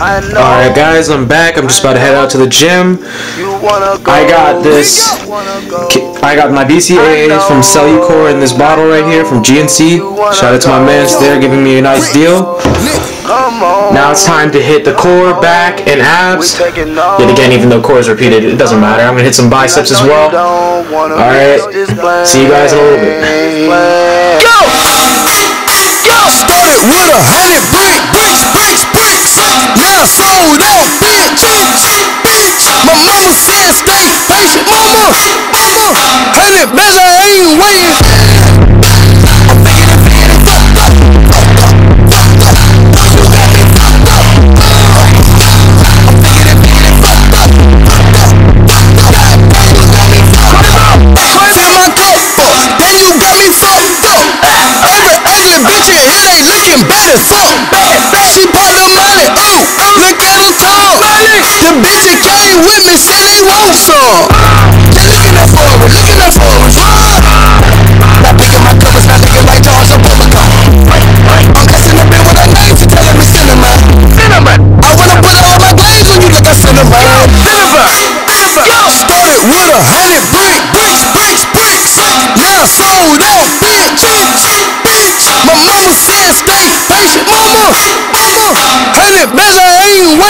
Alright guys, I'm back. I'm just about to head out to the gym. I got this. I got my BCAAs from Cellucor in this bottle right here from GNC. Shout out to my mans there giving me a nice deal. Now it's time to hit the core, back, and abs. Yet again, even though core is repeated, it doesn't matter. I'm gonna hit some biceps as well. Alright, see you guys in a little bit. Go! Go! Started with a hundred brick, bricks, bricks, bricks. Bitch. My mama said stay patient, mama, mama. Hundred bands, I ain't waiting. Me me me bitch they looking fuck. The bitch that came with me said they want some. They're looking up for it, looking up for it. Not picking my covers, not looking like Charles or Bubblegum. I'm cussing the bitch with her name, she telling me cinnamon. Cinnamon. I wanna put all my glaze on you like a cinnamon. Cinnamon. Cinnamon. Started with a hundred brick, bricks, bricks, bricks. Now sold out, bitch, bitch. My mama said stay patient, mama, mama. Hundred I ain't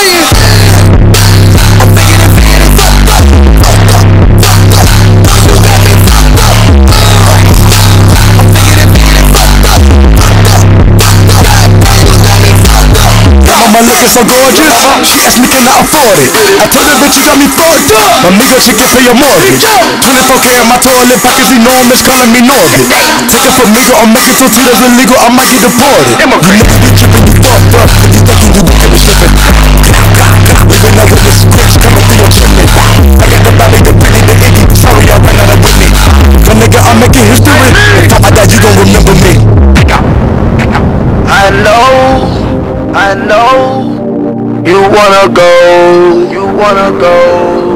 Mama looking so gorgeous, she asked me can I afford it. I told her bitch you got me fucked up. My nigga she can pay your mortgage. 24k in my toilet pockets enormous, calling me Norbit. Take it from nigga, I'm making it so Tito's illegal, I might get deported. You niggas be tripping, you fucked up, you think you do wicked and slipping. I know, you wanna go, you wanna go.